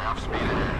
Half speed ahead.